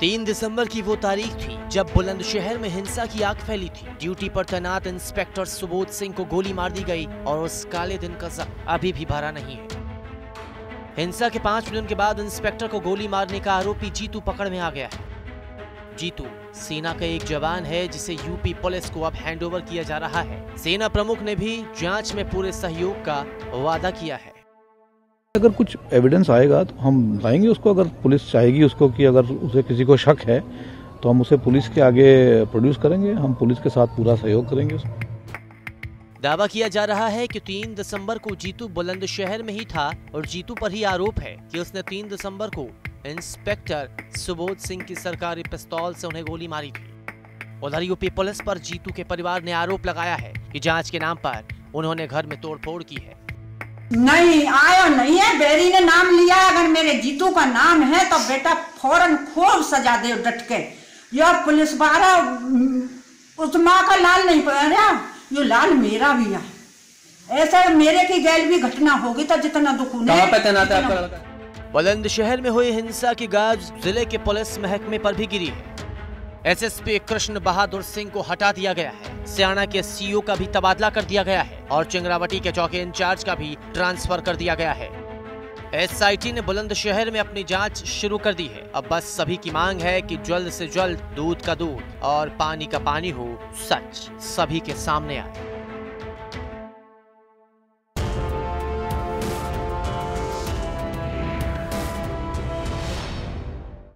तीन दिसंबर की वो तारीख थी, जब बुलंदशहर में हिंसा की आग फैली थी। ड्यूटी पर तैनात इंस्पेक्टर सुबोध सिंह को गोली मार दी गई और उस काले दिन का जख्म अभी भी भरा नहीं है। हिंसा के पाँच मिनट के बाद इंस्पेक्टर को गोली मारने का आरोपी जीतू पकड़ में आ गया है। जीतू, सेना का एक जवान है, जिसे यूपी पुलिस को अब हैंडओवर किया जा रहा है। सेना प्रमुख ने भी जाँच में पूरे सहयोग का वादा किया है। अगर कुछ एविडेंस आएगा तो हम लाएँगे उसको। अगर पुलिस चाहेगी उसको कि अगर उसे किसी को शक है तो हम उसे पुलिस के आगे प्रोड्यूस करेंगे। हम पुलिस के साथ पूरा सहयोग करेंगे उसमें दावा किया जा रहा है कि 3 दिसंबर को जीतू बुलंदशहर में ही था और जीतू पर ही आरोप है कि उसने 3 दिसंबर को इंस्पेक्टर सुबोध सिंह की सरकारी पिस्तौल से उन्हें गोली मारी थी। उधर यूपी पुलिस पर जीतू के परिवार ने आरोप लगाया है कि जाँच के नाम पर उन्होंने घर में तोड़फोड़ की है। नहीं आया नहीं है। बेरी ने नाम लिया अगर मेरे जीतू का नाम है तो बेटा फ़ौरन खूब सजा दे डट के। यह पुलिस वाला उस माँ का लाल नहीं पड़ा ये लाल मेरा भी है। ऐसा मेरे की गैल भी घटना होगी तो जितना दुख बुलंदशहर में हुई हिंसा की गाज ज़िले के पुलिस महकमे पर भी गिरी। है एसएसपी कृष्ण बहादुर सिंह को हटा दिया गया है। सियाणा के सीईओ का भी तबादला कर दिया गया है और चिंगरावटी के चौकी इंचार्ज का भी ट्रांसफ़र कर दिया गया है। एसआईटी ने बुलंदशहर में अपनी जाँच शुरू कर दी है। अब बस सभी की मांग है कि जल्द से जल्द दूध का दूध और पानी का पानी हो सच। सभी के सामने आए।